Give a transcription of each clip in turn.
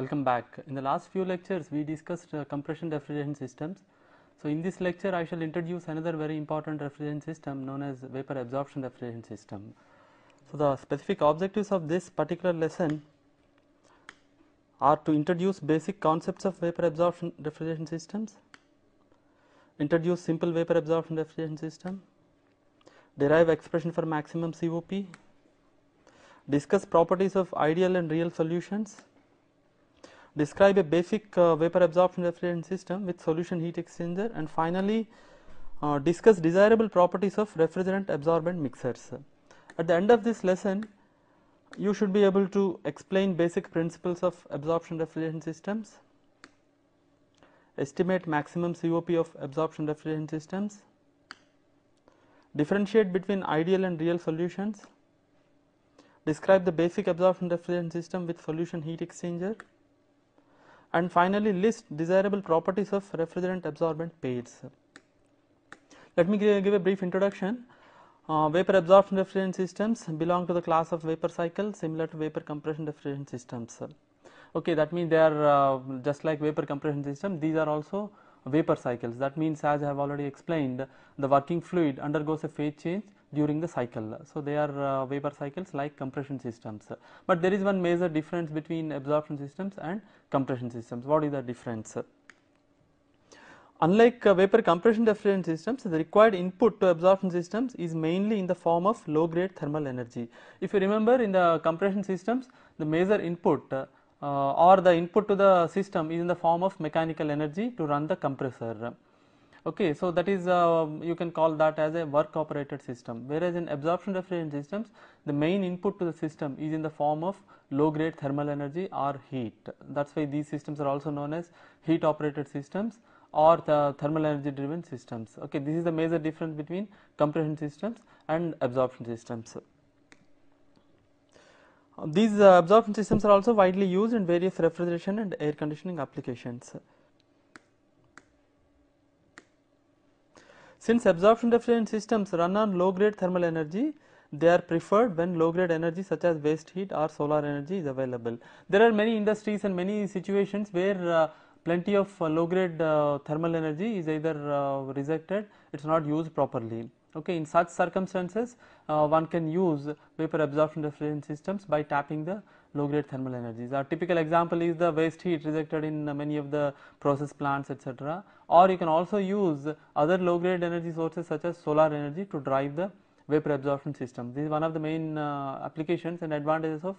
Welcome back. In the last few lectures, we discussed uh, compression refrigeration systems. So, in this lecture, I shall introduce another very important refrigeration system known as vapor absorption refrigeration system. So, the specific objectives of this particular lesson are to introduce basic concepts of vapor absorption refrigeration systems, introduce simple vapor absorption refrigeration system, derive expression for maximum COP, discuss properties of ideal and real solutions, describe a basic uh, vapor absorption refrigerant system with solution heat exchanger and finally uh, discuss desirable properties of refrigerant absorbent mixers. At the end of this lesson you should be able to explain basic principles of absorption refrigerant systems, estimate maximum COP of absorption refrigerant systems, differentiate between ideal and real solutions, describe the basic absorption refrigerant system with solution heat exchanger and finally list desirable properties of refrigerant absorbent pairs. Let me give, a brief introduction. Uh, vapor absorption refrigerant systems belong to the class of vapor cycle similar to vapor compression refrigerant systems. Okay, that means they are uh, just like vapor compression system, these are also vapor cycles. That means as I have already explained, the working fluid undergoes a phase change during the cycle. So, they are uh, vapor cycles like compression systems, but there is one major difference between absorption systems and compression systems. What is the difference? Unlike uh, vapor compression refrigerant systems, the required input to absorption systems is mainly in the form of low grade thermal energy. If you remember in the compression systems, the major input uh, or the input to the system is in the form of mechanical energy to run the compressor. Okay, so that is uh, you can call that as a work operated system. Whereas in absorption refrigerant systems, the main input to the system is in the form of low grade thermal energy or heat. That is why these systems are also known as heat operated systems or the thermal energy driven systems. Okay, this is the major difference between compression systems and absorption systems. These uh, absorption systems are also widely used in various refrigeration and air conditioning applications. Since absorption refrigerant systems run on low grade thermal energy, they are preferred when low grade energy such as waste heat or solar energy is available. There are many industries and many situations where uh, plenty of uh, low grade uh, thermal energy is either uh, rejected, it is not used properly. Okay, in such circumstances, uh, one can use vapor absorption refrigerant systems by tapping the low grade thermal energies. A typical example is the waste heat rejected in many of the process plants etc. Or you can also use other low grade energy sources such as solar energy to drive the vapor absorption system. This is one of the main uh, applications and advantages of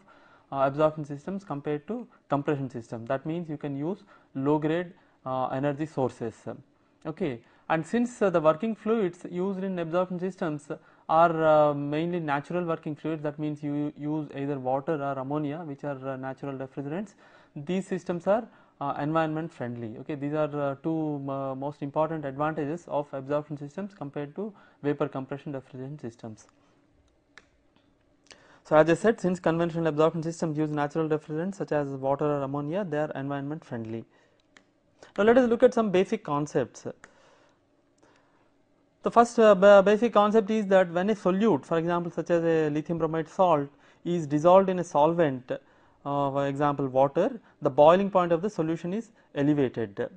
uh, absorption systems compared to compression system. That means you can use low grade uh, energy sources. Okay. And since uh, the working fluids used in absorption systems are uh, mainly natural working fluids, that means you use either water or ammonia, which are uh, natural refrigerants. These systems are environment friendly. Okay, these are two most important advantages of absorption systems compared to vapor compression refrigerant systems. So, as I said since conventional absorption systems use natural refrigerants such as water or ammonia they are environment friendly. Now, let us look at some basic concepts. The first uh, basic concept is that when a solute for example such as a lithium bromide salt is dissolved in a solvent uh, for example water the boiling point of the solution is elevated.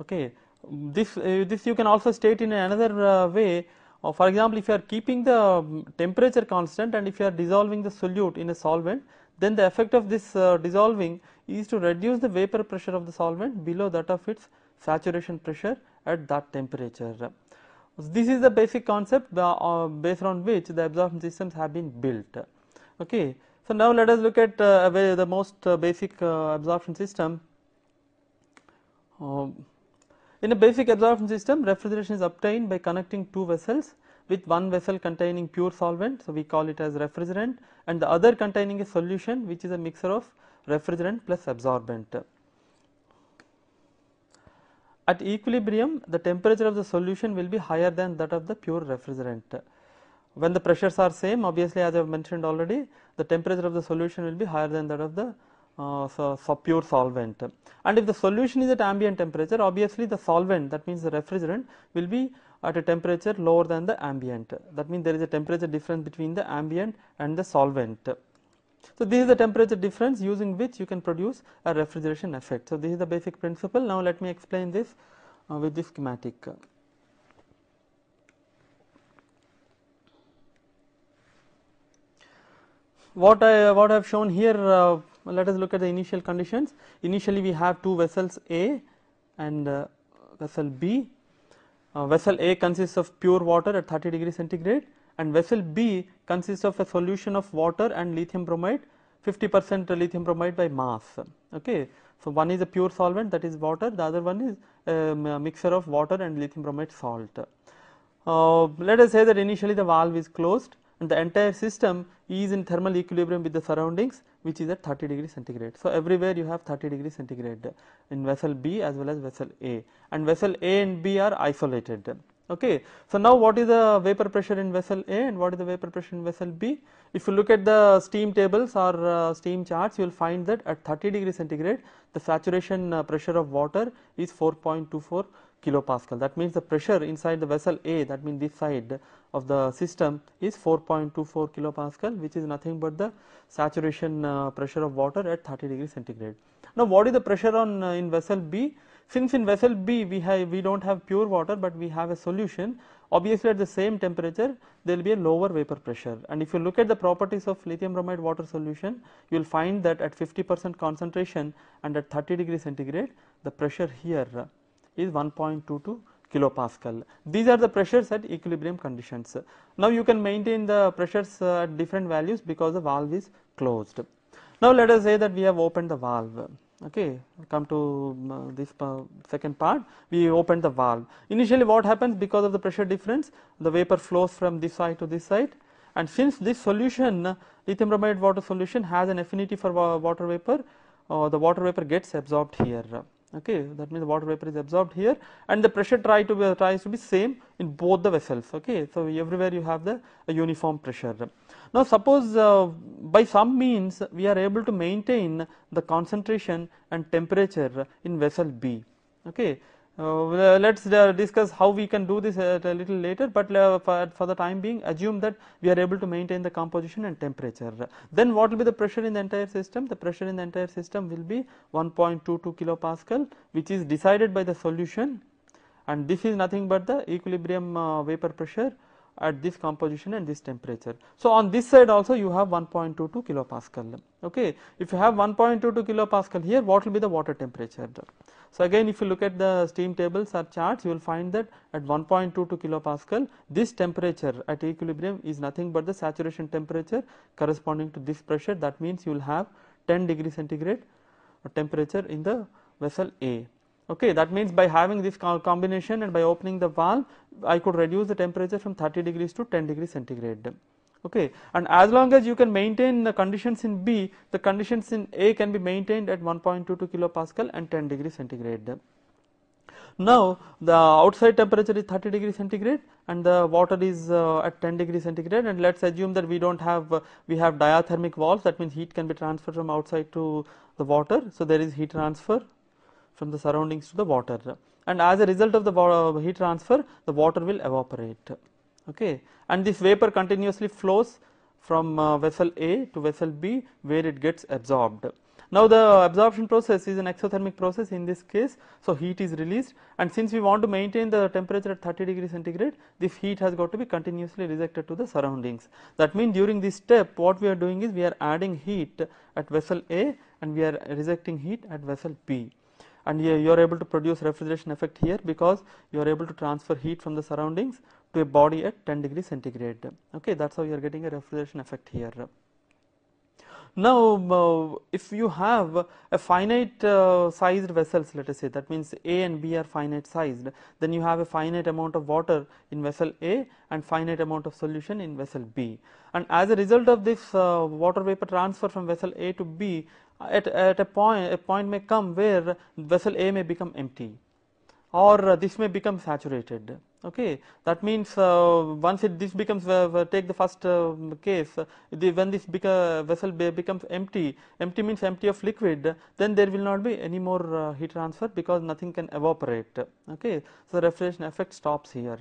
Okay. This, uh, this you can also state in another uh, way uh, for example, if you are keeping the um, temperature constant and if you are dissolving the solute in a solvent, then the effect of this uh, dissolving is to reduce the vapor pressure of the solvent below that of its saturation pressure at that temperature. This is the basic concept uh, based on which the absorption systems have been built. Okay. So, now let us look at uh, the most uh, basic uh, absorption system. Um, in a basic absorption system, refrigeration is obtained by connecting two vessels with one vessel containing pure solvent. So, we call it as refrigerant and the other containing a solution which is a mixture of refrigerant plus absorbent. At equilibrium, the temperature of the solution will be higher than that of the pure refrigerant. When the pressures are same, obviously as I have mentioned already, the temperature of the solution will be higher than that of the uh, so, so pure solvent. And if the solution is at ambient temperature obviously the solvent that means the refrigerant will be at a temperature lower than the ambient. That means there is a temperature difference between the ambient and the solvent So, this is the temperature difference using which you can produce a refrigeration effect. So, this is the basic principle. Now, let me explain this uh, with this schematic. What I what I have shown here, uh, let us look at the initial conditions. Initially, we have two vessels A and uh, vessel B. Uh, vessel A consists of pure water at 30 degree centigrade and vessel B consists of a solution of water and lithium bromide 50 percent lithium bromide by mass. Okay. So, one is a pure solvent that is water, the other one is a mixture of water and lithium bromide salt. Uh, let us say that initially the valve is closed and the entire system is in thermal equilibrium with the surroundings which is at 30 degree centigrade. So, everywhere you have 30 degree centigrade in vessel B as well as vessel A and vessel A and B are isolated. Okay. So, now what is the vapor pressure in vessel A and what is the vapor pressure in vessel B? If you look at the steam tables or uh, steam charts, you will find that at 30 degree centigrade, the saturation uh, pressure of water is 4.24 kilopascal. That means the pressure inside the vessel A, that means this side of the system is 4.24 kilopascal, which is nothing but the saturation uh, pressure of water at 30 degree centigrade. Now, what is the pressure on uh, in vessel B? Since in vessel B we have we do not have pure water, but we have a solution obviously at the same temperature there will be a lower vapor pressure and if you look at the properties of lithium bromide water solution you will find that at 50 percent concentration and at 30 degree centigrade the pressure here is 1.22 kilopascal. These are the pressures at equilibrium conditions. Now you can maintain the pressures uh, at different values because the valve is closed. Now let us say that we have opened the valve okay come to uh, this second part. We open the valve. Initially what happens because of the pressure difference? The vapor flows from this side to this side. And since this solution lithium bromide water solution has an affinity for water vapor uh, the water vapor gets absorbed here okay that means water vapor is absorbed here and the pressure try to be, tries to be same in both the vessels okay? So everywhere you have the uniform pressure. Now suppose uh, by some means we are able to maintain the concentration and temperature in vessel B okay uh, let us uh, discuss how we can do this a little later, but uh, for, for, the time being assume that we are able to maintain the composition and temperature. Then what will be the pressure in the entire system? The pressure in the entire system will be 1.22 kilopascal which is decided by the solution and this is nothing but the equilibrium uh, vapor pressure at this composition and this temperature. So, on this side also you have 1.22 kilopascal. Okay. If you have 1.22 kilopascal here, what will be the water temperature? So, again if you look at the steam tables or charts, you will find that at 1.22 kilopascal, this temperature at equilibrium is nothing but the saturation temperature corresponding to this pressure. That means you will have 10 degree centigrade temperature in the vessel A. Okay, that means by having this combination and by opening the valve, I could reduce the temperature from 30 degrees to 10 degrees centigrade. Okay, and as long as you can maintain the conditions in B, the conditions in A can be maintained at 1.22 kilopascal and 10 degrees centigrade. Now, the outside temperature is 30 degrees centigrade and the water is uh, at 10 degrees centigrade and let us assume that we do not have, uh, we have diathermic valves that means heat can be transferred from outside to the water. So, there is heat transfer from the surroundings to the water. And as a result of the heat transfer the water will evaporate. Okay? And this vapor continuously flows from uh, vessel A to vessel B where it gets absorbed. Now the absorption process is an exothermic process in this case. So heat is released. And since we want to maintain the temperature at 30 degree centigrade this heat has got to be continuously rejected to the surroundings. That means during this step what we are doing is we are adding heat at vessel A and we are rejecting heat at vessel B and you are able to produce refrigeration effect here because you are able to transfer heat from the surroundings to a body at 10 degree centigrade okay that is how you are getting a refrigeration effect here. Now, uh, if you have a finite uh, sized vessels let us say that means A and B are finite sized then you have a finite amount of water in vessel A and finite amount of solution in vessel B and as a result of this uh, water vapor transfer from vessel A to B at, at a point a point may come where vessel A may become empty or this may become saturated. Okay? That means uh, once it this becomes uh, take the first uh, case the, when this vessel becomes empty empty means empty of liquid then there will not be any more uh, heat transfer because nothing can evaporate. Okay? So refrigeration effect stops here.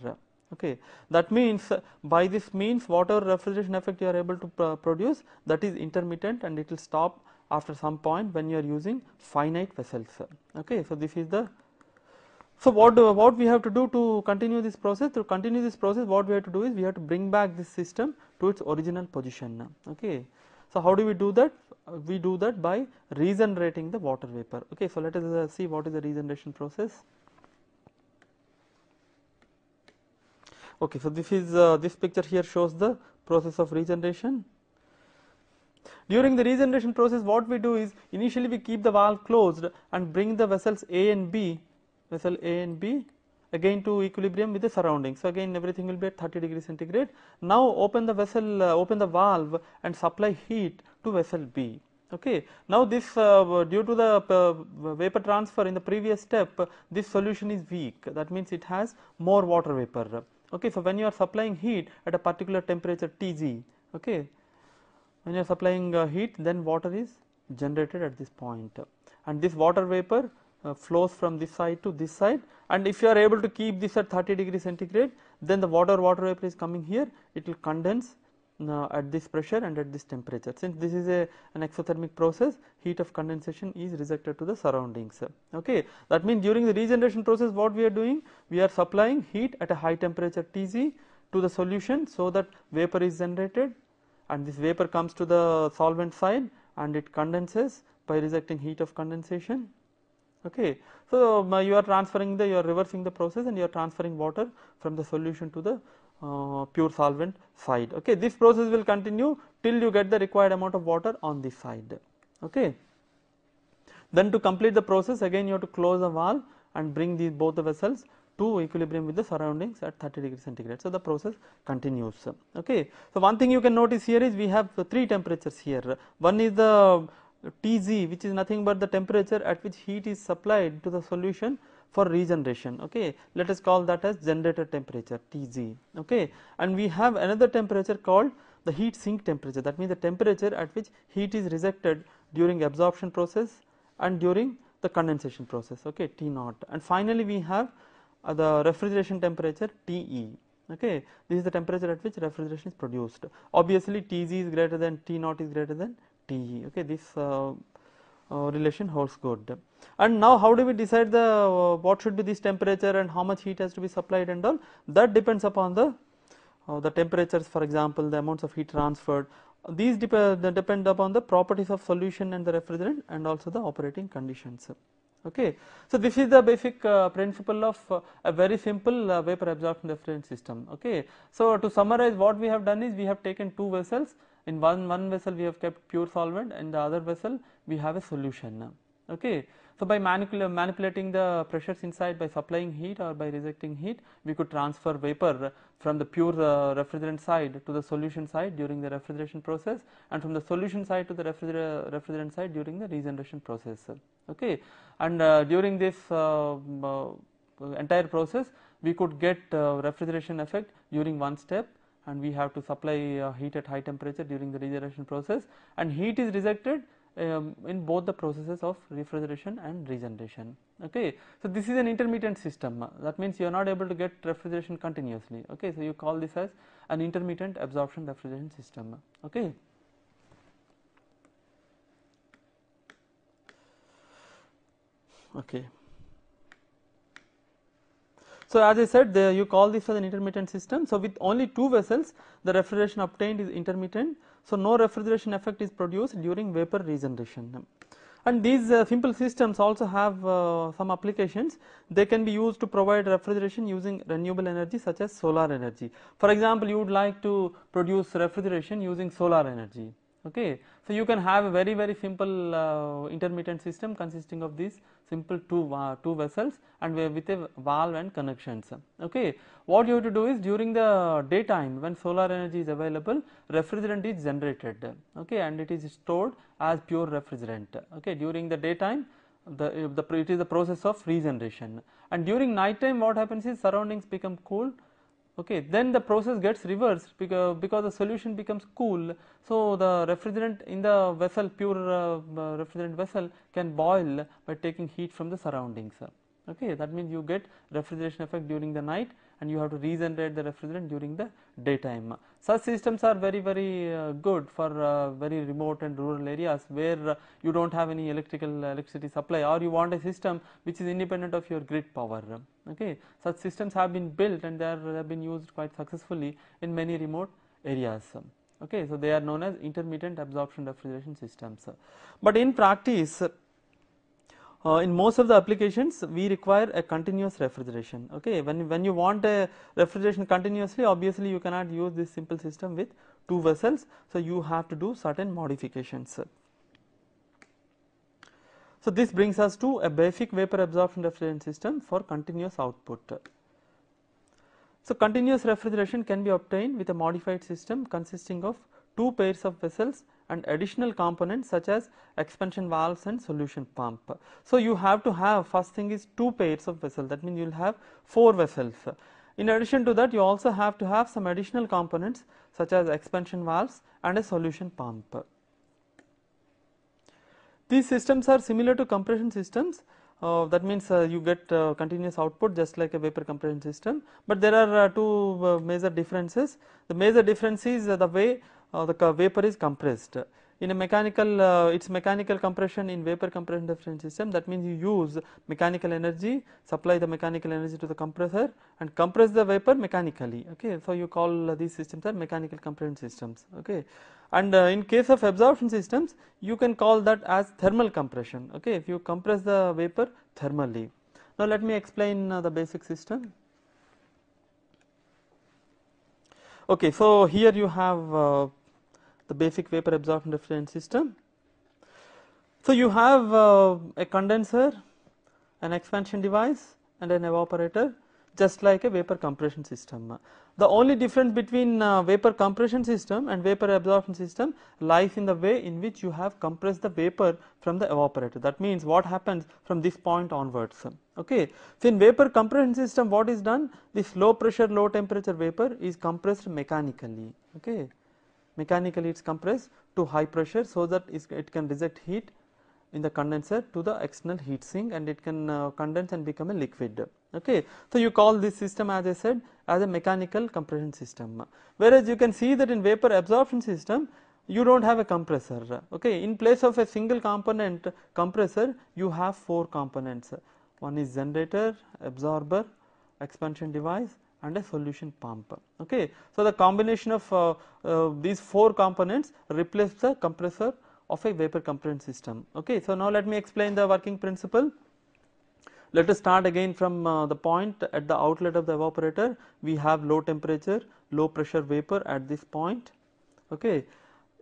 Okay. That means uh, by this means whatever refrigeration effect you are able to pr produce that is intermittent and it will stop after some point when you are using finite vessels. Okay. So, this is the so what do, what we have to do to continue this process? To continue this process what we have to do is we have to bring back this system to its original position okay so how do we do that? We do that by regenerating the water vapor. Okay so let us uh, see what is the regeneration process. Okay so this is uh, this picture here shows the process of regeneration during the regeneration process what we do is initially we keep the valve closed and bring the vessels A and B vessel A and B again to equilibrium with the surroundings. So, again everything will be at 30 degree centigrade. Now, open the vessel uh, open the valve and supply heat to vessel B. Okay. Now, this uh, due to the uh, vapor transfer in the previous step this solution is weak that means it has more water vapor. Okay. So, when you are supplying heat at a particular temperature Tg okay, when you are supplying uh, heat then water is generated at this point. And this water vapor uh, flows from this side to this side. And if you are able to keep this at 30 degree centigrade then the water water vapor is coming here. It will condense uh, at this pressure and at this temperature. Since this is a an exothermic process heat of condensation is rejected to the surroundings. Okay? That means during the regeneration process what we are doing? We are supplying heat at a high temperature Tc to the solution so that vapor is generated and this vapor comes to the solvent side and it condenses by rejecting heat of condensation okay. So, you are transferring the you are reversing the process and you are transferring water from the solution to the uh, pure solvent side okay. This process will continue till you get the required amount of water on this side okay. Then to complete the process again you have to close the valve and bring these both the vessels to equilibrium with the surroundings at 30 degree centigrade. So, the process continues. Okay. So, one thing you can notice here is we have three temperatures here. One is the Tg which is nothing but the temperature at which heat is supplied to the solution for regeneration. Okay. Let us call that as generator temperature Tg. Okay. And we have another temperature called the heat sink temperature. That means the temperature at which heat is rejected during absorption process and during the condensation process. Okay. T naught. And finally we have the refrigeration temperature Te okay? This is the temperature at which refrigeration is produced. Obviously Tg is greater than T naught is greater than TE okay? This uh, uh, relation holds good. And now how do we decide the uh, what should be this temperature and how much heat has to be supplied and all? That depends upon the the temperatures for example the amounts of heat transferred. These dep depend upon the properties of solution and the refrigerant and also the operating conditions okay. So this is the basic uh, principle of uh, a very simple uh, vapor absorption refrigerant system. Okay. So to summarize what we have done is we have taken two vessels. In one, one vessel we have kept pure solvent. And the other vessel we have a solution. Okay. So, by manipula manipulating the pressures inside by supplying heat or by rejecting heat we could transfer vapor from the pure uh, refrigerant side to the solution side during the refrigeration process and from the solution side to the refriger refrigerant side during the regeneration process. Okay. And uh, during this uh, uh entire process we could get uh, refrigeration effect during one step and we have to supply uh, heat at high temperature during the regeneration process and heat is rejected um, in both the processes of refrigeration and regeneration. Okay. So, this is an intermittent system that means you are not able to get refrigeration continuously. Okay. So, you call this as an intermittent absorption refrigeration system. Okay. Okay. So, as I said you call this as an intermittent system. So, with only two vessels the refrigeration obtained is intermittent. So, no refrigeration effect is produced during vapor regeneration. And these uh, simple systems also have uh, some applications. They can be used to provide refrigeration using renewable energy such as solar energy. For example, you would like to produce refrigeration using solar energy. Okay. So, you can have a very very simple uh, intermittent system consisting of these simple two uh, two vessels and with a valve and connections. Okay what you have to do is during the daytime when solar energy is available refrigerant is generated. Okay and it is stored as pure refrigerant. Okay during the daytime the, the it is the process of regeneration. And during night time what happens is surroundings become cool okay then the process gets reversed because, because the solution becomes cool. So the refrigerant in the vessel pure uh, refrigerant vessel can boil by taking heat from the surroundings okay that means you get refrigeration effect during the night and you have to regenerate the refrigerant during the daytime. Such systems are very very uh, good for uh, very remote and rural areas where uh, you do not have any electrical electricity supply or you want a system which is independent of your grid power. Okay. Such systems have been built and they, are, they have been used quite successfully in many remote areas. Okay. So, they are known as intermittent absorption refrigeration systems. But in practice uh, in most of the applications we require a continuous refrigeration okay? When when you want a refrigeration continuously obviously you cannot use this simple system with two vessels so you have to do certain modifications. So this brings us to a basic vapor absorption refrigerant system for continuous output. So continuous refrigeration can be obtained with a modified system consisting of two pairs of vessels and additional components such as expansion valves and solution pump. So, you have to have first thing is two pairs of vessels that means you will have 4 vessels. In addition to that you also have to have some additional components such as expansion valves and a solution pump. These systems are similar to compression systems uh, that means uh, you get uh, continuous output just like a vapor compression system, but there are uh, two uh, major differences. The major difference is uh, the way the vapor is compressed. In a mechanical, uh, it is mechanical compression in vapor compression refrigerant system that means you use mechanical energy, supply the mechanical energy to the compressor and compress the vapor mechanically. Okay. So, you call uh, these systems are mechanical compression systems. Okay. And uh, in case of absorption systems, you can call that as thermal compression. Okay. If you compress the vapor thermally. Now, let me explain uh, the basic system. Okay. So, here you have uh, the basic vapor absorption refrigerant system. So, you have uh, a condenser, an expansion device and an evaporator just like a vapor compression system. The only difference between uh, vapor compression system and vapor absorption system lies in the way in which you have compressed the vapor from the evaporator that means what happens from this point onwards. Okay. So, in vapor compression system what is done this low pressure low temperature vapor is compressed mechanically. Okay mechanically it is compressed to high pressure so that it can reject heat in the condenser to the external heat sink and it can uh, condense and become a liquid. Okay. So, you call this system as I said as a mechanical compression system, whereas you can see that in vapor absorption system you do not have a compressor. Okay. In place of a single component compressor you have 4 components, one is generator, absorber, expansion device and a solution pump. Okay. So, the combination of uh, uh, these 4 components replace the compressor of a vapor compression system. Okay. So, now let me explain the working principle. Let us start again from uh, the point at the outlet of the evaporator we have low temperature low pressure vapor at this point. Okay.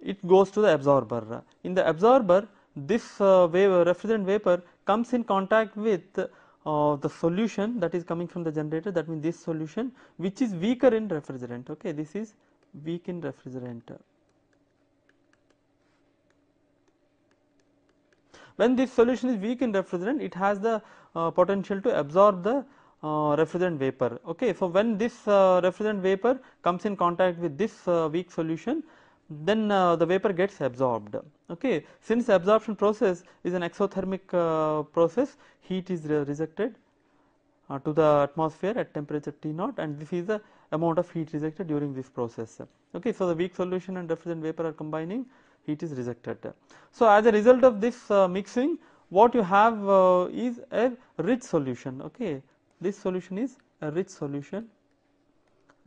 It goes to the absorber. In the absorber this uh, refrigerant vapor comes in contact with uh, the solution that is coming from the generator that means this solution which is weaker in refrigerant. Okay this is weak in refrigerant. When this solution is weak in refrigerant it has the uh, potential to absorb the uh, refrigerant vapor. Okay so when this uh, refrigerant vapor comes in contact with this uh, weak solution then uh, the vapor gets absorbed. Okay? Since absorption process is an exothermic uh, process heat is re rejected uh, to the atmosphere at temperature T naught and this is the amount of heat rejected during this process. Okay? So the weak solution and refrigerant vapor are combining heat is rejected. So as a result of this uh, mixing what you have uh, is a rich solution. Okay? This solution is a rich solution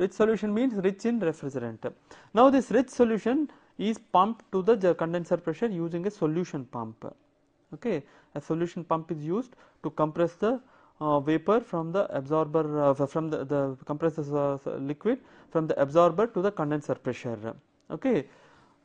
Rich solution means rich in refrigerant. Now this rich solution is pumped to the condenser pressure using a solution pump. Okay, a solution pump is used to compress the uh, vapor from the absorber uh, from the, the uh, liquid from the absorber to the condenser pressure. Okay,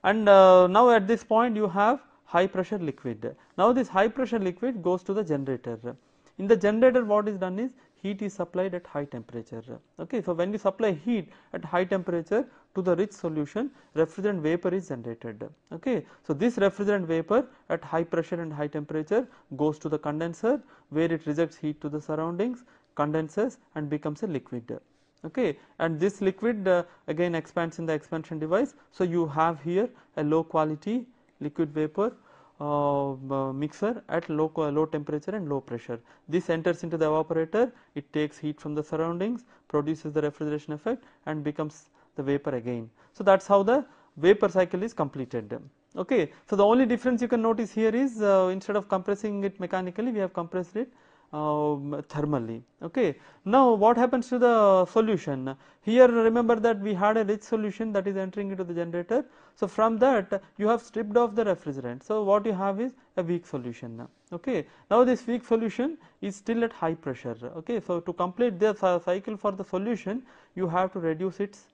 and uh, now at this point you have high pressure liquid. Now this high pressure liquid goes to the generator. In the generator what is done is heat is supplied at high temperature. Okay. So, when you supply heat at high temperature to the rich solution refrigerant vapor is generated. Okay. So, this refrigerant vapor at high pressure and high temperature goes to the condenser where it rejects heat to the surroundings condenses and becomes a liquid. Okay. And this liquid uh, again expands in the expansion device. So, you have here a low quality liquid vapor Uh, uh, mixer at low, uh, low temperature and low pressure. This enters into the evaporator, it takes heat from the surroundings, produces the refrigeration effect and becomes the vapor again. So, that is how the vapor cycle is completed. Okay. So, the only difference you can notice here is uh, instead of compressing it mechanically, we have compressed it um, thermally. Okay. Now, what happens to the solution? Here remember that we had a rich solution that is entering into the generator. So, from that you have stripped off the refrigerant. So, what you have is a weak solution. Okay. Now, this weak solution is still at high pressure. Okay. So, to complete the cycle for the solution you have to reduce its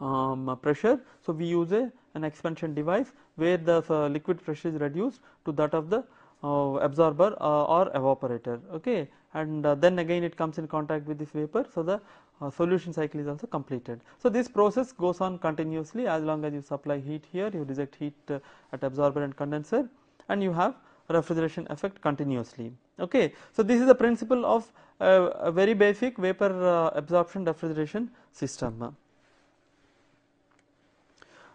um, pressure. So, we use a an expansion device where the uh, liquid pressure is reduced to that of the uh, absorber uh, or evaporator okay and uh, then again it comes in contact with this vapor so the uh, solution cycle is also completed. So, this process goes on continuously as long as you supply heat here you reject heat uh, at absorber and condenser and you have refrigeration effect continuously. Okay. So, this is the principle of uh, a very basic vapor absorption refrigeration system.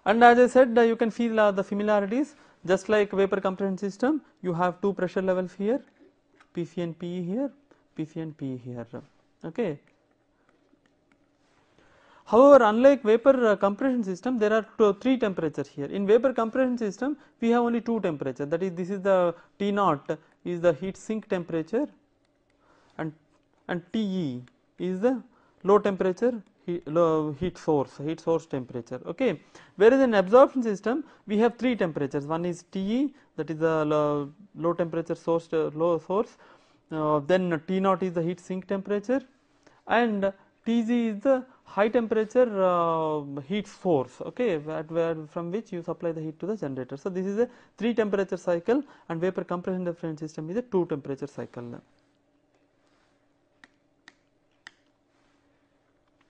And as I said you can feel the similarities just like vapor compression system you have two pressure levels here PC and PE here PC and PE here. Okay. However, unlike vapor uh, compression system there are two, three temperatures here. In vapor compression system we have only two temperature. That is this is the T naught is the heat sink temperature and and TE is the low temperature heat, source heat source temperature. Okay. Whereas in absorption system? We have three temperatures. One is TE that is the low, temperature source uh, low source. Uh, then T naught is the heat sink temperature. And TG is the high temperature uh, heat source. Okay. Where from which you supply the heat to the generator. So, this is a 3 temperature cycle and vapor compression refrigerant system is a 2 temperature cycle.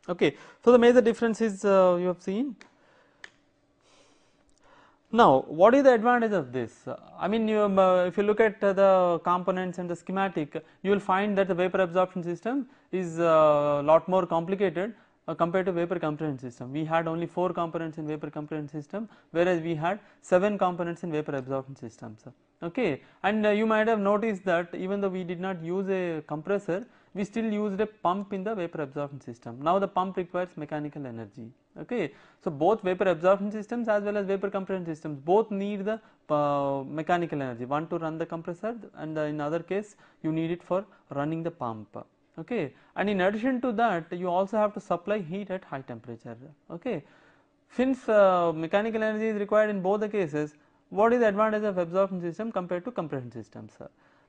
Okay. So, the major difference is uh, you have seen. Now, what is the advantage of this? I mean, you, uh, if you look at uh, the components and the schematic, you will find that the vapor absorption system is a uh, lot more complicated uh, compared to vapor compression system. We had only 4 components in vapor compression system, whereas we had 7 components in vapor absorption systems. Okay. And uh, you might have noticed that even though we did not use a compressor, we still used a pump in the vapor absorption system. Now the pump requires mechanical energy. Okay. So both vapor absorption systems as well as vapor compression systems both need the uh, mechanical energy. One to run the compressor and uh, in other case you need it for running the pump. Okay. And in addition to that you also have to supply heat at high temperature. Okay. Since uh, mechanical energy is required in both the cases, what is the advantage of absorption system compared to compression systems?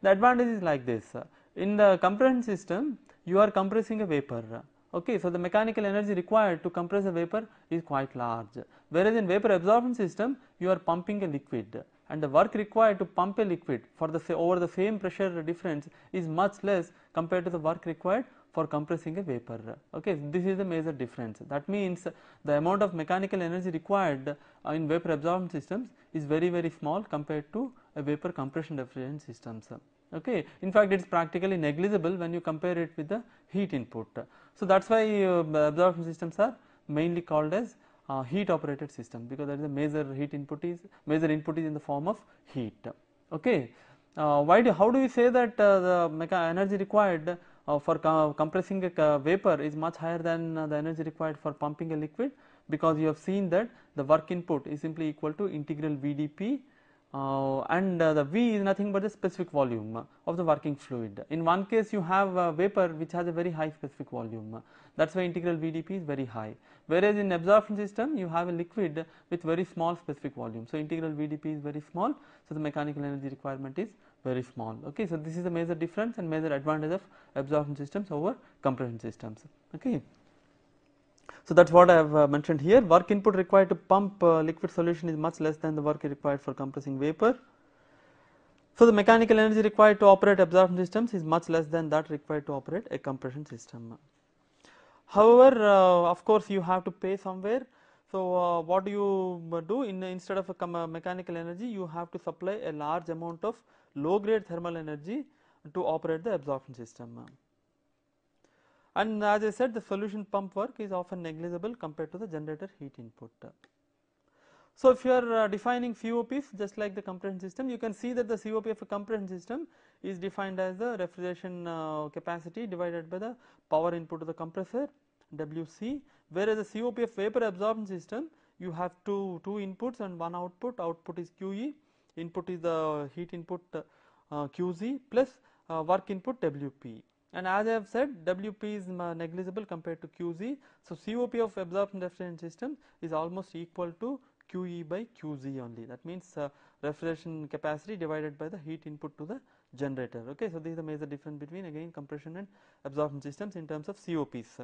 The advantage is like this in the compression system you are compressing a vapor. Okay so the mechanical energy required to compress a vapor is quite large. Whereas in vapor absorption system you are pumping a liquid. And the work required to pump a liquid for the over the same pressure difference is much less compared to the work required for compressing a vapor. Okay this is the major difference. That means the amount of mechanical energy required uh, in vapor absorption systems is very very small compared to a vapor compression refrigerant systems okay. In fact, it is practically negligible when you compare it with the heat input. So, that is why uh, absorption systems are mainly called as uh, heat operated system because that is a major heat input is major input is in the form of heat. Okay. Uh, why do how do we say that uh, the energy required uh, for compressing a vapor is much higher than uh, the energy required for pumping a liquid because you have seen that the work input is simply equal to integral VdP uh, and uh, the V is nothing but the specific volume of the working fluid. In one case you have a vapor which has a very high specific volume that is why integral VdP is very high whereas in absorption system you have a liquid with very small specific volume. So, integral VdP is very small so the mechanical energy requirement is very small okay. So, this is the major difference and major advantage of absorption systems over compression systems okay. So, that is what I have uh, mentioned here work input required to pump uh, liquid solution is much less than the work required for compressing vapor. So, the mechanical energy required to operate absorption systems is much less than that required to operate a compression system. However, uh, of course, you have to pay somewhere. So, what do you do in instead of a mechanical energy you have to supply a large amount of low grade thermal energy to operate the absorption system and as I said the solution pump work is often negligible compared to the generator heat input. So, if you are uh, defining COPs just like the compression system you can see that the COP of a compression system is defined as the refrigeration uh, capacity divided by the power input of the compressor WC whereas the COP of vapor absorption system you have two, two inputs and one output, output is QE, input is the heat input uh, QG plus work input WP and as I have said WP is negligible compared to QG. So, COP of absorption refrigeration system is almost equal to QE by QG only that means uh, refrigeration capacity divided by the heat input to the generator ok. So, this is the major difference between again compression and absorption systems in terms of COPs.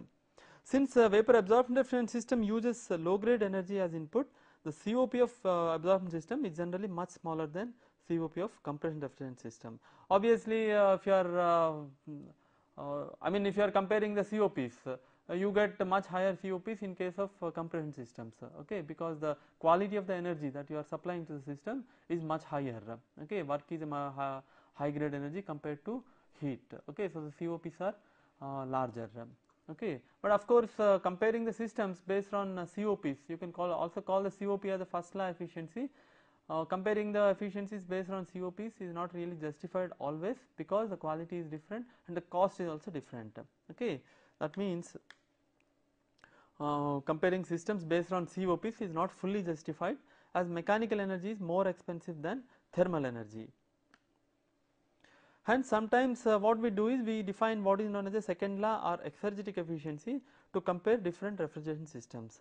Since uh, vapor absorption refrigerant system uses uh, low grade energy as input, the COP of uh, absorption system is generally much smaller than COP of compression refrigerant system. Obviously, uh, if you are, uh, Uh, I mean if you are comparing the COPs, uh, you get much higher COPs in case of uh, compression systems, okay, because the quality of the energy that you are supplying to the system is much higher, okay, work is a high grade energy compared to heat, okay, so the COPs are larger okay. But of course, uh, comparing the systems based on uh, COPs, you can call also call the COP as the first law efficiency. Uh, comparing the efficiencies based on COPs is not really justified always because the quality is different and the cost is also different. Okay, that means uh, comparing systems based on COPs is not fully justified as mechanical energy is more expensive than thermal energy. Hence, sometimes uh, what we do is we define what is known as a second law or exergetic efficiency to compare different refrigeration systems.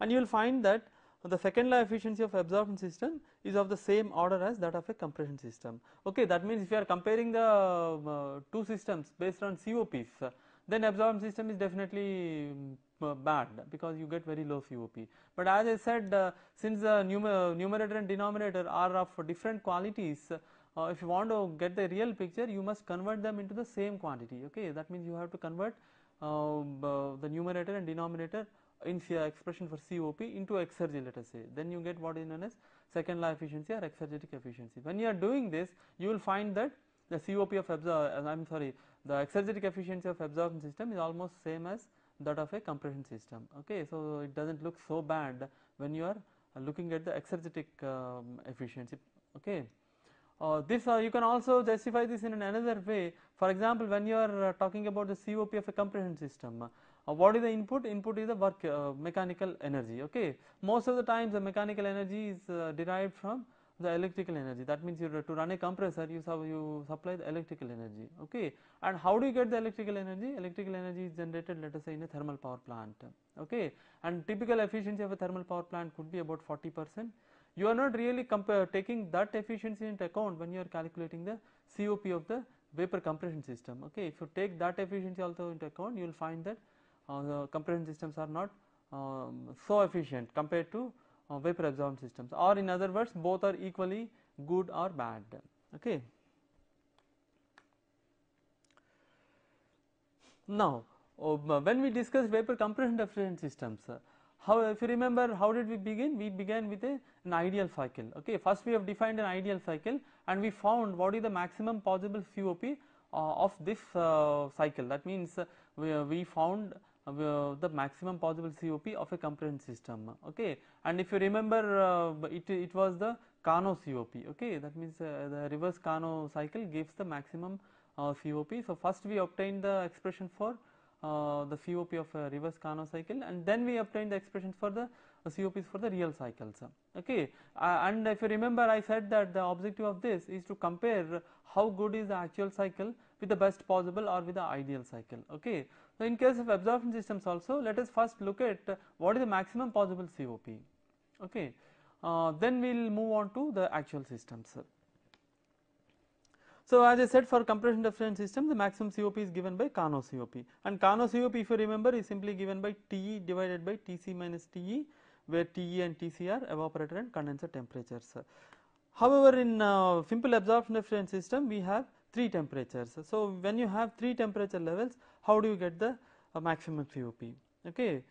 And you will find that the second law efficiency of absorption system is of the same order as that of a compression system. Okay, that means if you are comparing the uh, two systems based on COPs, uh, then absorption system is definitely uh, bad because you get very low COP. But as I said, uh, since the numer numerator and denominator are of different qualities, uh, if you want to get the real picture you must convert them into the same quantity okay that means you have to convert uh, the numerator and denominator in expression for COP into exergy let us say. Then you get what is known as second law efficiency or exergetic efficiency. When you are doing this you will find that the COP of absorb I am sorry the exergetic efficiency of absorption system is almost same as that of a compression system. Okay so it does not look so bad when you are looking at the exergetic um, efficiency. Okay. Uh, this uh, you can also justify this in another way. For example, when you are uh, talking about the COP of a compression system, uh, what is the input? Input is the work uh, mechanical energy. Okay, most of the times the mechanical energy is uh, derived from the electrical energy. That means you to run a compressor, you you supply the electrical energy. Okay, and how do you get the electrical energy? Electrical energy is generated, let us say, in a thermal power plant. Okay, and typical efficiency of a thermal power plant could be about 40 percent you are not really taking that efficiency into account when you are calculating the COP of the vapor compression system. Okay, if you take that efficiency also into account, you will find that uh, compression systems are not um, so efficient compared to uh, vapor absorption systems, or in other words, both are equally good or bad. Okay. Now, uh, when we discuss vapor compression refrigerant systems, how if you remember how did we begin? We began with a, an ideal cycle. Okay, first we have defined an ideal cycle and we found what is the maximum possible COP uh, of this uh, cycle. That means uh, we, we found uh, the maximum possible COP of a compression system. Okay, and if you remember, uh, it it was the Carnot COP. Okay, that means uh, the reverse Carnot cycle gives the maximum COP. So first we obtained the expression for uh, the COP of a reverse Carnot cycle and then we obtain the expressions for the uh, COPs for the real cycles. Okay. Uh, and if you remember I said that the objective of this is to compare how good is the actual cycle with the best possible or with the ideal cycle. Okay. So, in case of absorption systems also let us first look at what is the maximum possible COP. Okay. Uh, then we will move on to the actual systems. So, as I said for compression refrigerant system the maximum COP is given by Carnot COP and Carnot COP if you remember is simply given by TE divided by TC minus TE where TE and TC are evaporator and condenser temperatures. However, in uh, simple absorption refrigerant system we have 3 temperatures. So, when you have 3 temperature levels how do you get the uh, maximum COP? Okay.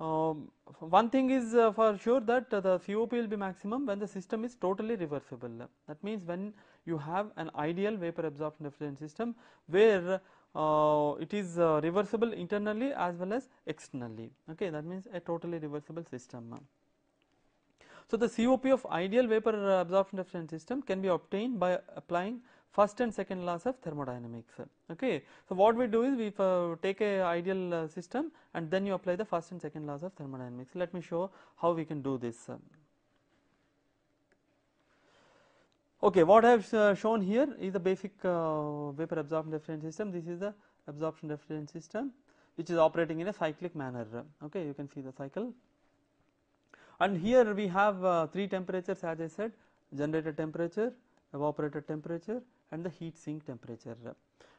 Um, one thing is uh, for sure that uh, the COP will be maximum when the system is totally reversible. That means when you have an ideal vapor absorption refrigerant system where uh, it is uh, reversible internally as well as externally. Okay, that means a totally reversible system. So, the COP of ideal vapor absorption efficient system can be obtained by applying first and second laws of thermodynamics. Okay. So, what we do is we uh, take a ideal uh, system and then you apply the first and second laws of thermodynamics. Let me show how we can do this. Okay, what I have uh, shown here is the basic vapor absorption efficient system. This is the absorption efficient system which is operating in a cyclic manner. Okay, you can see the cycle. And here we have three temperatures as I said generator temperature, evaporator temperature and the heat sink temperature.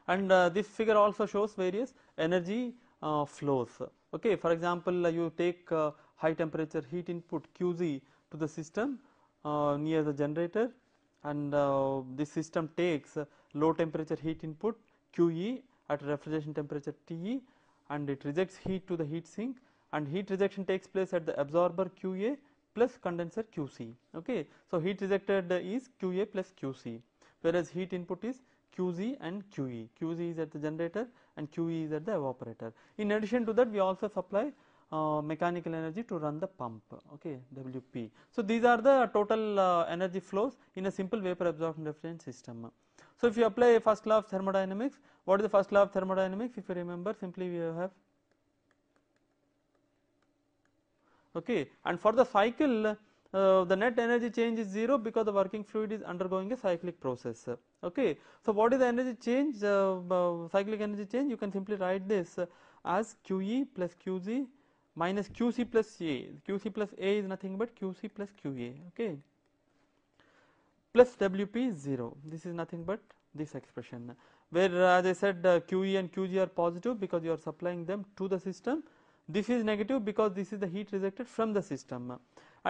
And uh, this figure also shows various energy uh, flows. Okay, for example, you take uh, high temperature heat input QG to the system uh, near the generator and uh, this system takes low temperature heat input QE at refrigeration temperature TE and it rejects heat to the heat sink and heat rejection takes place at the absorber QA plus condenser QC. Okay. So, heat rejected is QA plus QC whereas heat input is QG and QE. QG is at the generator and QE is at the evaporator. In addition to that we also supply uh, mechanical energy to run the pump okay WP. So, these are the total uh, energy flows in a simple vapor absorption efficient system. So, if you apply first law of thermodynamics what is the first law of thermodynamics if you remember simply we have okay and for the cycle uh, the net energy change is 0 because the working fluid is undergoing a cyclic process okay. So, what is the energy change uh, uh, cyclic energy change you can simply write this as QE plus QG minus QC plus A. QC plus A is nothing but QC plus QA, okay. Plus WP is 0. This is nothing but this expression, where as I said uh, QE and QG are positive because you are supplying them to the system. This is negative because this is the heat rejected from the system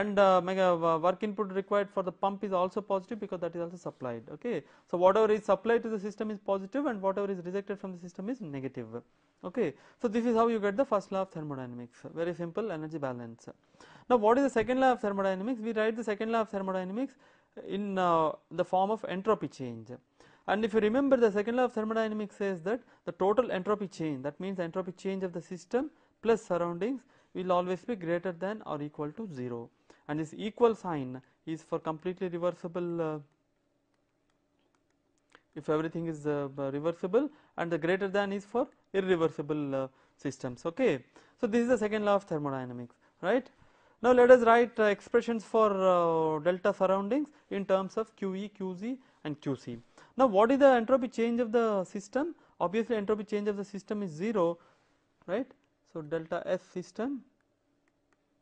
and uh, uh, work input required for the pump is also positive because that is also supplied okay? So whatever is supplied to the system is positive and whatever is rejected from the system is negative okay? So this is how you get the first law of thermodynamics. Very simple energy balance. Now what is the second law of thermodynamics? We write the second law of thermodynamics in uh, the form of entropy change. And if you remember the second law of thermodynamics says that the total entropy change that means entropy change of the system plus surroundings will always be greater than or equal to 0 and this equal sign is for completely reversible uh, if everything is uh, reversible and the greater than is for irreversible uh, systems okay. So, this is the second law of thermodynamics right. Now, let us write uh, expressions for uh, delta surroundings in terms of QE, QG and QC. Now, what is the entropy change of the system? Obviously, entropy change of the system is 0 right. So, delta S system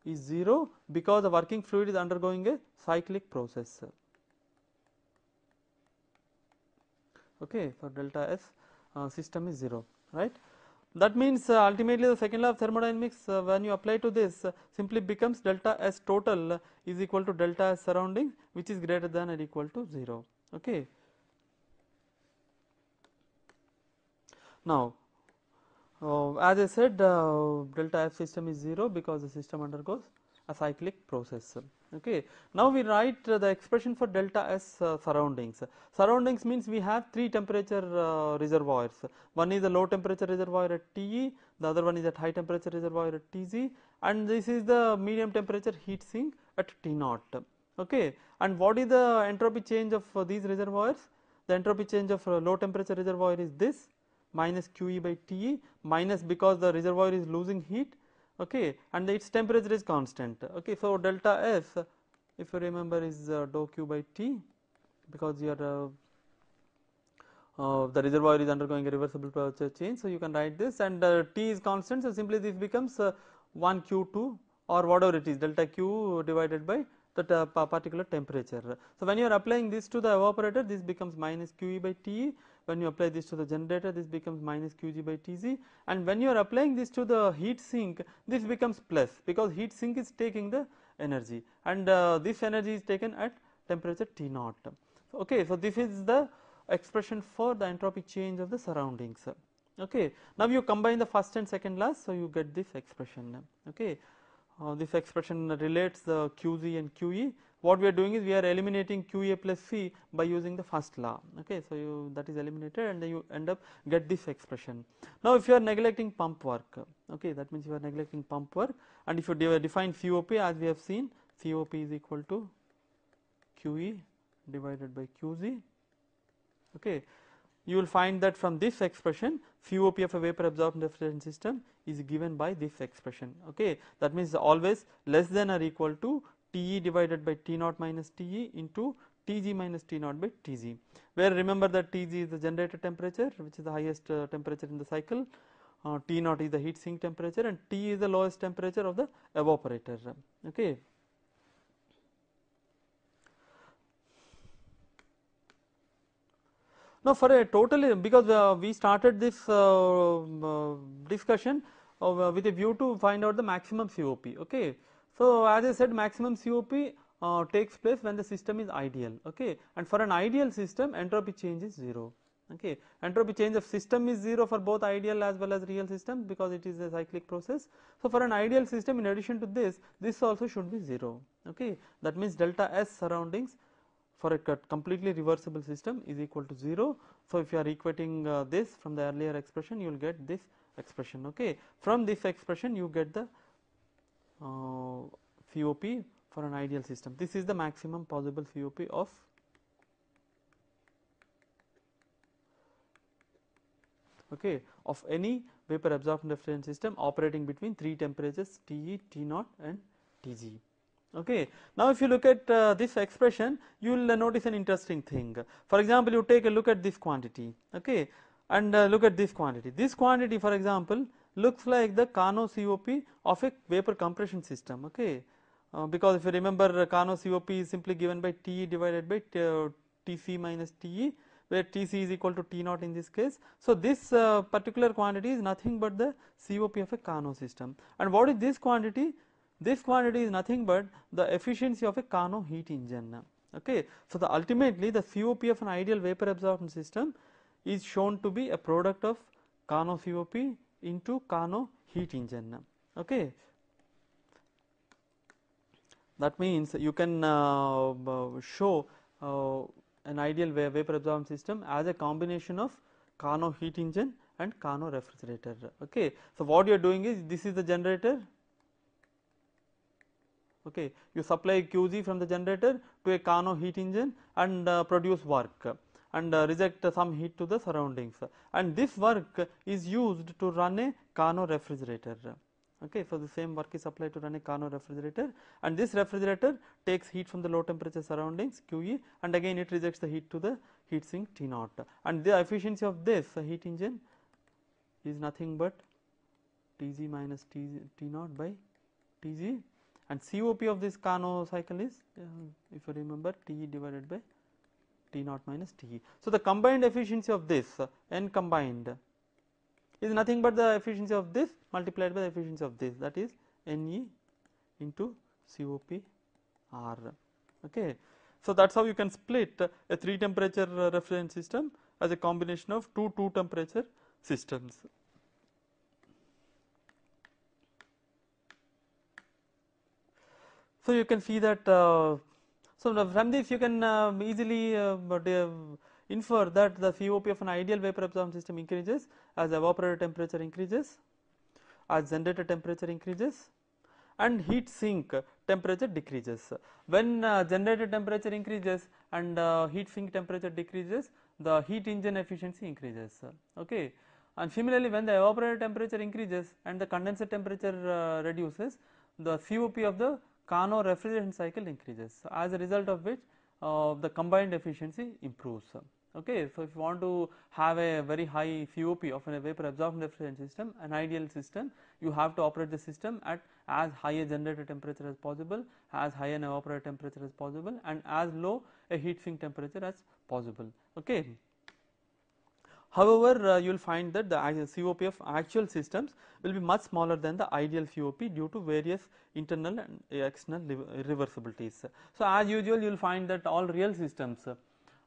is 0 because the working fluid is undergoing a cyclic process. Okay, for delta S uh, system is 0 right. That means uh, ultimately the second law of thermodynamics uh, when you apply to this uh, simply becomes delta S total is equal to delta S surrounding which is greater than or equal to 0. Okay. Now, uh, as I said uh, delta S system is 0 because the system undergoes a cyclic process. Okay. Now, we write uh, the expression for delta S uh, surroundings. Surroundings means we have three temperature uh, reservoirs. One is a low temperature reservoir at TE, the other one is at high temperature reservoir at Tg and this is the medium temperature heat sink at T naught. Okay. And what is the entropy change of uh, these reservoirs? The entropy change of low temperature reservoir is this minus QE by TE minus because the reservoir is losing heat okay and its temperature is constant okay so delta s if you remember is uh, dou q by t because your uh, uh, the reservoir is undergoing a reversible pressure change so you can write this and uh, t is constant so simply this becomes uh, 1 q2 or whatever it is delta q divided by that uh, particular temperature. So, when you are applying this to the evaporator this becomes minus QE by TE, when you apply this to the generator this becomes minus QG by Tg and when you are applying this to the heat sink this becomes plus because heat sink is taking the energy and uh, this energy is taken at temperature T naught. Okay, so, this is the expression for the entropy change of the surroundings. Okay. Now, you combine the first and second laws, so you get this expression. Okay uh, this expression relates the QG and QE. What we are doing is we are eliminating QA plus C by using the first law. Okay, so you that is eliminated and then you end up get this expression. Now, if you are neglecting pump work, okay, that means you are neglecting pump work, and if you define COP as we have seen, COP is equal to QE divided by QG. Okay. You will find that from this expression COP of a vapor absorbed refrigerant system is given by this expression. Okay. That means always less than or equal to TE divided by T naught minus TE into Tg minus T naught by Tg, where remember that Tg is the generator temperature which is the highest uh, temperature in the cycle, uh, T naught is the heat sink temperature and T is the lowest temperature of the evaporator. Okay. Now, for a totally because uh, we started this uh, uh, discussion uh, with a view to find out the maximum COP. Okay. So, as I said maximum COP uh, takes place when the system is ideal. Okay. And for an ideal system entropy change is 0. Okay. Entropy change of system is 0 for both ideal as well as real systems because it is a cyclic process. So, for an ideal system in addition to this, this also should be 0. Okay. That means delta S surroundings for a completely reversible system is equal to 0. So, if you are equating uh, this from the earlier expression you will get this expression. Okay. From this expression you get the COP for an ideal system. This is the maximum possible COP of okay of any vapor absorption refrigerant system operating between three temperatures TE, T naught and Tg. Okay. Now, if you look at uh, this expression, you will uh, notice an interesting thing. For example, you take a look at this quantity, okay, and uh, look at this quantity. This quantity, for example, looks like the Carnot COP of a vapor compression system, okay, uh, because if you remember, uh, Carnot COP is simply given by T divided by t, uh, Tc minus Te, where Tc is equal to T naught in this case. So, this particular quantity is nothing but the COP of a Carnot system. And what is this quantity? This quantity is nothing but the efficiency of a Carnot heat engine. Okay. So, the ultimately the COP of an ideal vapor absorption system is shown to be a product of Carnot COP into Carnot heat engine. Okay. That means you can uh, show uh, an ideal vapor absorption system as a combination of Carnot heat engine and Carnot refrigerator. Okay. So, what you are doing is this is the generator okay you supply QG from the generator to a Carnot heat engine and uh, produce work and uh, reject some heat to the surroundings. And this work is used to run a Carnot refrigerator. Okay so the same work is applied to run a Carnot refrigerator. And this refrigerator takes heat from the low temperature surroundings QE and again it rejects the heat to the heat sink T naught. And the efficiency of this heat engine is nothing but Tg minus T, T naught by Tg and COP of this Carnot cycle is uh, if you remember T divided by T naught minus T. So, the combined efficiency of this N combined is nothing but the efficiency of this multiplied by the efficiency of this that is Ne into COP R. Okay. So, that is how you can split a 3 temperature refrigerant system as a combination of two 2 temperature systems. So, you can see that uh, so from this you can uh, easily uh, infer that the COP of an ideal vapor absorption system increases as evaporator temperature increases, as generator temperature increases and heat sink temperature decreases. When uh, generator temperature increases and uh, heat sink temperature decreases, the heat engine efficiency increases. Okay. And similarly, when the evaporator temperature increases and the condenser temperature uh, reduces, the COP of the Carnot refrigeration cycle increases. As a result of which uh, the combined efficiency improves. Okay. So, if you want to have a very high COP of a vapor absorption refrigerant system, an ideal system, you have to operate the system at as high a generator temperature as possible, as high an evaporator temperature as possible and as low a heat sink temperature as possible. Okay. However, uh, you will find that the COP of actual systems will be much smaller than the ideal COP due to various internal and external irreversibilities. So, as usual you will find that all real systems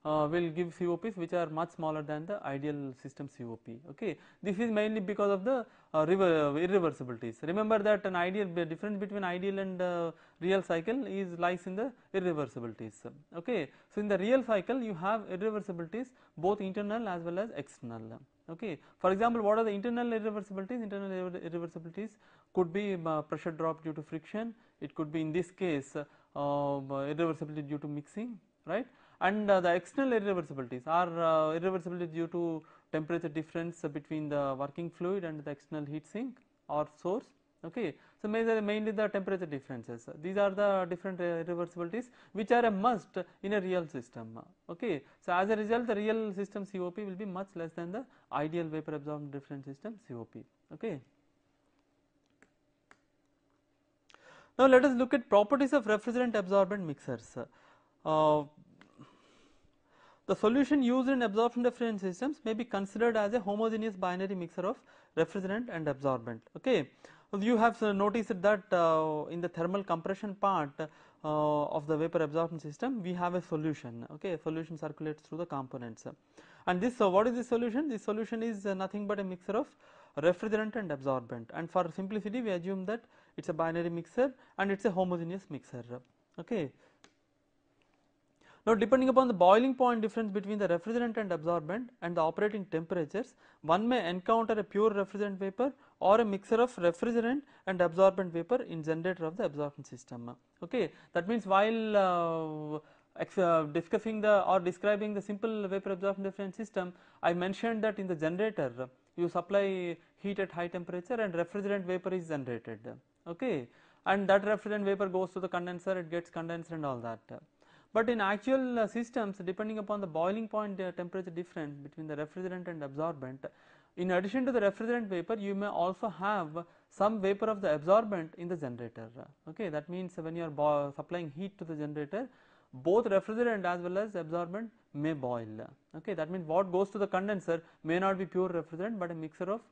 uh, will give COPs which are much smaller than the ideal system COP. Okay. This is mainly because of the uh, irreversibilities. Remember that an ideal difference between ideal and uh, real cycle is lies in the irreversibilities. Okay. So, in the real cycle you have irreversibilities both internal as well as external. Okay. For example, what are the internal irreversibilities? Internal irreversibilities could be uh, pressure drop due to friction, it could be in this case uh, irreversibility due to mixing right and uh, the external irreversibilities are uh, irreversibility due to temperature difference between the working fluid and the external heat sink or source okay. So, mainly, mainly the temperature differences these are the different irreversibilities which are a must in a real system okay. So, as a result the real system COP will be much less than the ideal vapor absorbed different system COP okay. Now, let us look at properties of refrigerant absorbent mixers. Uh, the solution used in absorption refrigerant systems may be considered as a homogeneous binary mixer of refrigerant and absorbent. Okay. You have noticed that uh, in the thermal compression part uh, of the vapor absorption system we have a solution. Okay? A solution circulates through the components. And this uh, what is the solution? This solution is uh, nothing but a mixer of refrigerant and absorbent. And for simplicity we assume that it is a binary mixer and it is a homogeneous mixer okay now, depending upon the boiling point difference between the refrigerant and absorbent and the operating temperatures, one may encounter a pure refrigerant vapor or a mixture of refrigerant and absorbent vapor in generator of the absorption system. Okay. That means, while uh, uh, discussing the or describing the simple vapor absorption refrigerant system, I mentioned that in the generator you supply heat at high temperature and refrigerant vapor is generated. Okay. And that refrigerant vapor goes to the condenser, it gets condensed and all that. But in actual uh, systems depending upon the boiling point uh, temperature difference between the refrigerant and absorbent, in addition to the refrigerant vapor you may also have some vapor of the absorbent in the generator. Okay, that means when you are supplying heat to the generator both refrigerant as well as absorbent may boil. Okay, that means what goes to the condenser may not be pure refrigerant, but a mixture of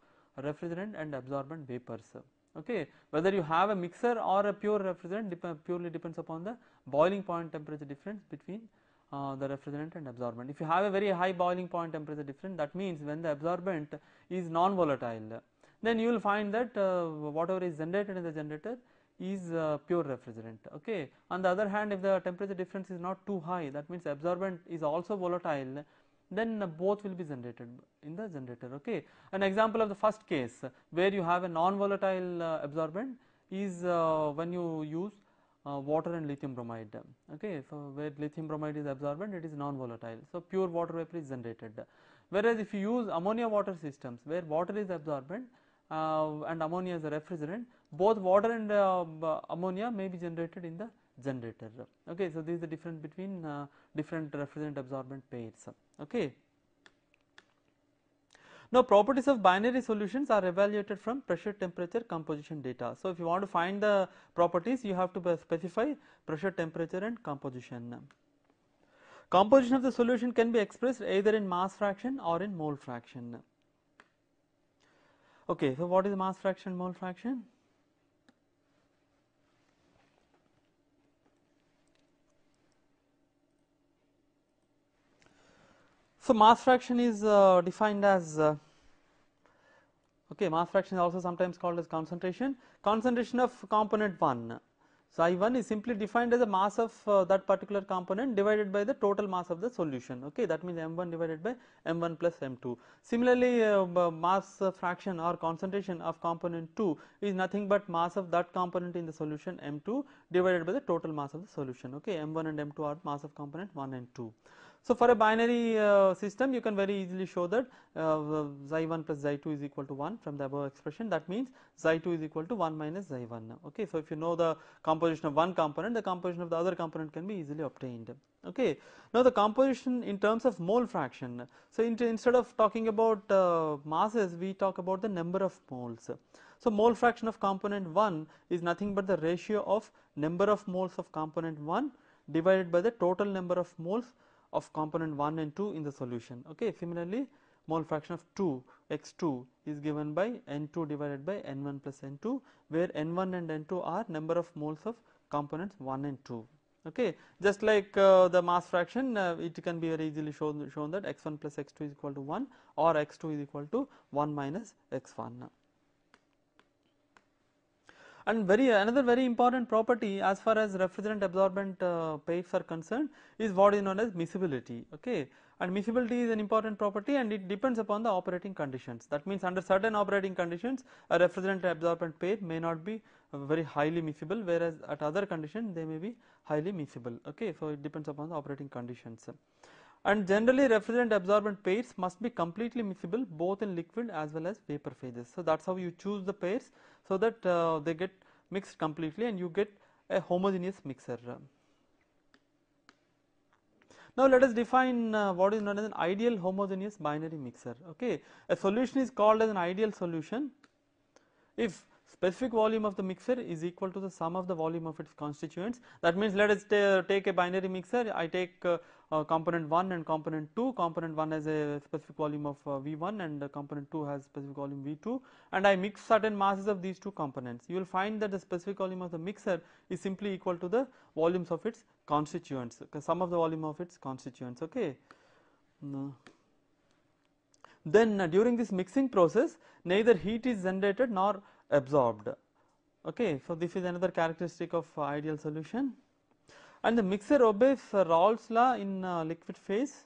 refrigerant and absorbent vapors okay. Whether you have a mixer or a pure refrigerant dep purely depends upon the boiling point temperature difference between uh, the refrigerant and absorbent. If you have a very high boiling point temperature difference that means when the absorbent is non-volatile then you will find that uh, whatever is generated in the generator is uh, pure refrigerant okay. On the other hand if the temperature difference is not too high that means absorbent is also volatile then both will be generated in the generator okay. An example of the first case where you have a non-volatile uh, absorbent is uh, when you use uh, water and lithium bromide okay. So, where lithium bromide is absorbent it is non-volatile. So, pure water vapor is generated whereas if you use ammonia water systems where water is absorbent and ammonia is a refrigerant both water and ammonia may be generated in the generator okay. So, this is the difference between uh, different refrigerant absorbent pairs okay. Now, properties of binary solutions are evaluated from pressure temperature composition data. So, if you want to find the properties you have to specify pressure temperature and composition. Composition of the solution can be expressed either in mass fraction or in mole fraction. Okay, so what is mass fraction mole fraction? So, mass fraction is uh, defined as uh, okay mass fraction is also sometimes called as concentration. Concentration of component 1 so I1 is simply defined as the mass of uh, that particular component divided by the total mass of the solution. Okay that means m1 divided by m1 plus m2 similarly uh, mass fraction or concentration of component 2 is nothing but mass of that component in the solution m2 divided by the total mass of the solution. Okay m1 and m2 are mass of component 1 and 2 so, for a binary uh, system you can very easily show that uh, xi1 plus xi2 is equal to 1 from the above expression that means xi2 is equal to 1 minus xi1 okay. So, if you know the composition of one component the composition of the other component can be easily obtained okay. Now, the composition in terms of mole fraction so instead of talking about uh, masses we talk about the number of moles. So, mole fraction of component 1 is nothing but the ratio of number of moles of component 1 divided by the total number of moles of component 1 and 2 in the solution. Okay. Similarly, mole fraction of 2 x 2 is given by n 2 divided by n 1 plus n 2 where n 1 and n 2 are number of moles of components 1 and 2. Okay. Just like uh, the mass fraction uh, it can be very easily shown, shown that x 1 plus x 2 is equal to 1 or x 2 is equal to 1 minus x 1. And very another very important property as far as refrigerant absorbent uh, pairs are concerned is what is known as miscibility. Okay, and miscibility is an important property and it depends upon the operating conditions. That means under certain operating conditions a refrigerant absorbent pair may not be uh, very highly miscible whereas at other conditions they may be highly miscible. Okay, so it depends upon the operating conditions. And generally refrigerant absorbent pairs must be completely miscible both in liquid as well as vapor phases. So that is how you choose the pairs so that uh, they get mixed completely and you get a homogeneous mixer. Now let us define uh, what is known as an ideal homogeneous binary mixer. Okay, a solution is called as an ideal solution if specific volume of the mixer is equal to the sum of the volume of its constituents. That means let us take a binary mixer. I take uh, uh, component 1 and component 2, component 1 has a specific volume of uh, V1 and uh, component 2 has specific volume V2 and I mix certain masses of these two components. You will find that the specific volume of the mixer is simply equal to the volumes of its constituents, okay, sum of the volume of its constituents. Okay. No. Then uh, during this mixing process neither heat is generated nor absorbed. Okay. So, this is another characteristic of uh, ideal solution and the mixer obeys Raoult's law in uh, liquid phase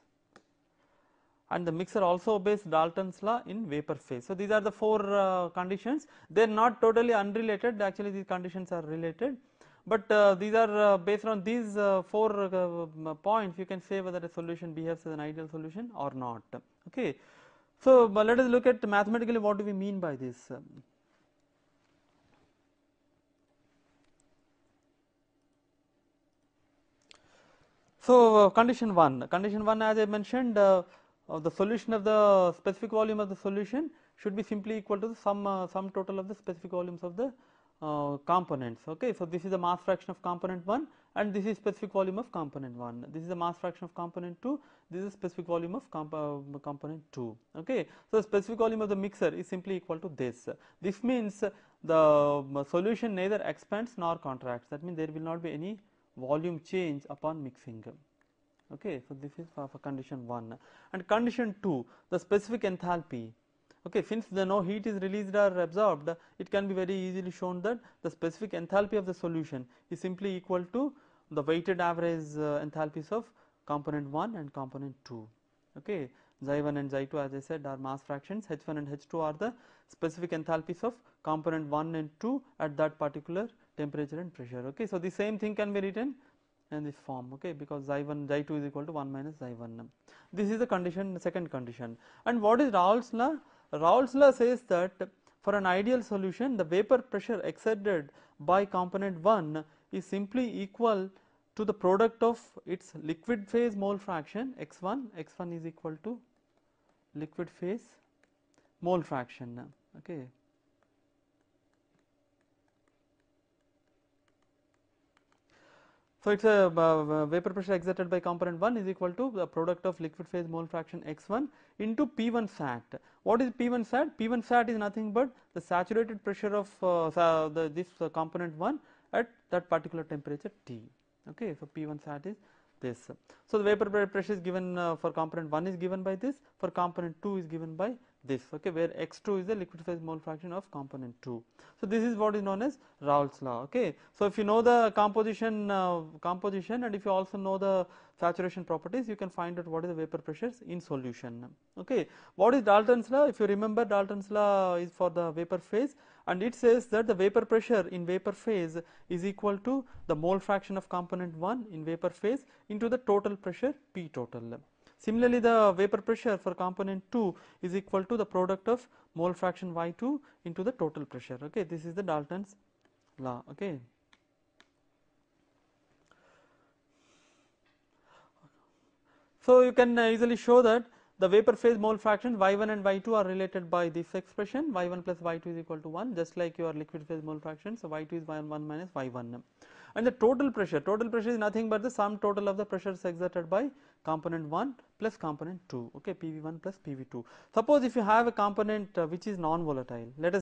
and the mixer also obeys Dalton's law in vapor phase. So, these are the four uh, conditions they are not totally unrelated actually these conditions are related, but uh, these are uh, based on these uh, four uh, points you can say whether a solution behaves as an ideal solution or not. Okay. So, let us look at mathematically what do we mean by this. So, uh, condition 1, condition 1 as I mentioned uh, uh, the solution of the specific volume of the solution should be simply equal to the sum, uh, sum total of the specific volumes of the uh, components. Okay. So, this is the mass fraction of component 1 and this is specific volume of component 1, this is the mass fraction of component 2, this is specific volume of comp uh, component 2. Okay. So, the specific volume of the mixer is simply equal to this. This means the solution neither expands nor contracts that means there will not be any volume change upon mixing. Okay, so this is for, for condition 1 and condition 2 the specific enthalpy. Okay, since the no heat is released or absorbed it can be very easily shown that the specific enthalpy of the solution is simply equal to the weighted average uh, enthalpies of component 1 and component 2. Okay, xi 1 and xi 2 as I said are mass fractions H 1 and H 2 are the specific enthalpies of component 1 and 2 at that particular temperature and pressure. Okay. So, the same thing can be written in this form okay, because xi 1 xi 2 is equal to 1 minus xi 1. This is the condition the second condition and what is Raoult's law? Raoult's law says that for an ideal solution the vapor pressure exerted by component 1 is simply equal to the product of its liquid phase mole fraction x1 x1 is equal to liquid phase mole fraction okay So, it is a uh, vapor pressure exerted by component 1 is equal to the product of liquid phase mole fraction x1 into P1 sat. What is P1 sat? P1 sat is nothing but the saturated pressure of uh, the, this uh, component 1 at that particular temperature T. Okay. So, P1 sat is this. So, the vapor pressure is given uh, for component 1 is given by this, for component 2 is given by this okay where x2 is the liquid phase mole fraction of component 2. So, this is what is known as Raoult's law okay. So, if you know the composition uh, composition and if you also know the saturation properties you can find out what is the vapor pressures in solution okay. What is Dalton's law if you remember Dalton's law is for the vapor phase and it says that the vapor pressure in vapor phase is equal to the mole fraction of component 1 in vapor phase into the total pressure P total. Similarly, the vapor pressure for component 2 is equal to the product of mole fraction Y2 into the total pressure. Okay, this is the Dalton's law. Okay. So, you can uh, easily show that the vapor phase mole fractions y1 and y2 are related by this expression y1 plus y2 is equal to 1 just like your liquid phase mole fraction. So, y2 is y1 minus y1 and the total pressure total pressure is nothing but the sum total of the pressures exerted by component 1 plus component 2 okay pv1 plus pv2 suppose if you have a component uh, which is non volatile let us